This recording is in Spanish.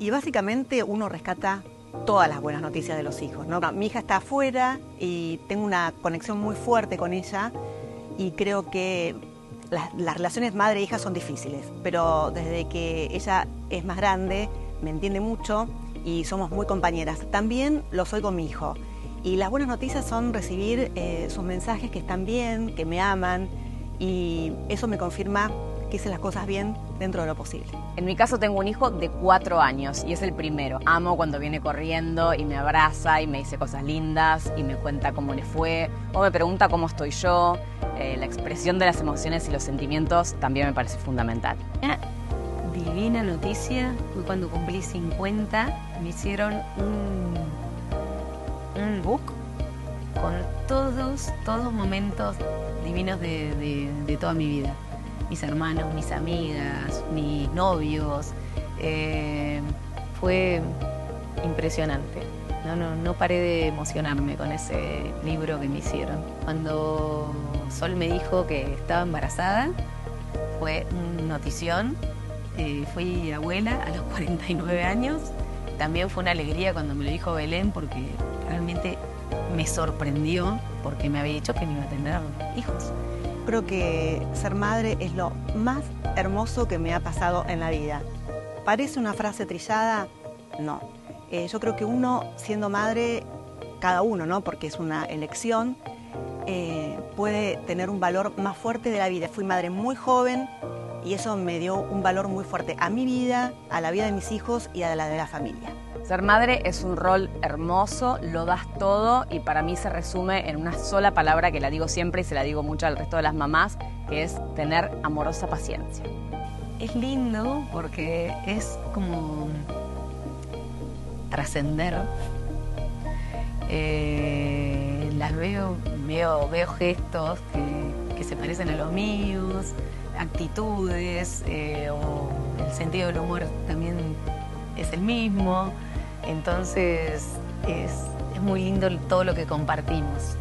Y básicamente uno rescata todas las buenas noticias de los hijos. Mi hija está afuera y tengo una conexión muy fuerte con ella y creo que las, relaciones madre-hija son difíciles, pero desde que ella es más grande me entiende mucho y somos muy compañeras. También lo soy con mi hijo. Y las buenas noticias son recibir eh, sus mensajes que están bien, que me aman y eso me confirma que hice las cosas bien dentro de lo posible. En mi caso tengo un hijo de cuatro años y es el primero. Amo cuando viene corriendo y me abraza y me dice cosas lindas y me cuenta cómo le fue o me pregunta cómo estoy yo. Eh, la expresión de las emociones y los sentimientos también me parece fundamental. Una divina noticia fue cuando cumplí 50, me hicieron un, un book con todos, todos momentos divinos de, de, de toda mi vida mis hermanos, mis amigas, mis novios. Eh, fue impresionante. No, no, no paré de emocionarme con ese libro que me hicieron. Cuando Sol me dijo que estaba embarazada, fue una notición. Eh, fui abuela a los 49 años. También fue una alegría cuando me lo dijo Belén porque realmente me sorprendió porque me había dicho que no iba a tener hijos. Creo que ser madre es lo más hermoso que me ha pasado en la vida. ¿Parece una frase trillada? No. Eh, yo creo que uno, siendo madre, cada uno, ¿no? Porque es una elección, eh, puede tener un valor más fuerte de la vida. Fui madre muy joven y eso me dio un valor muy fuerte a mi vida, a la vida de mis hijos y a la de la familia. Ser madre es un rol hermoso, lo das todo y para mí se resume en una sola palabra que la digo siempre y se la digo mucho al resto de las mamás, que es tener amorosa paciencia. Es lindo porque es como trascender. Eh, las veo, veo, veo gestos que, se parecen a los míos, actitudes eh, o el sentido del humor también es el mismo. Entonces es, es muy lindo todo lo que compartimos.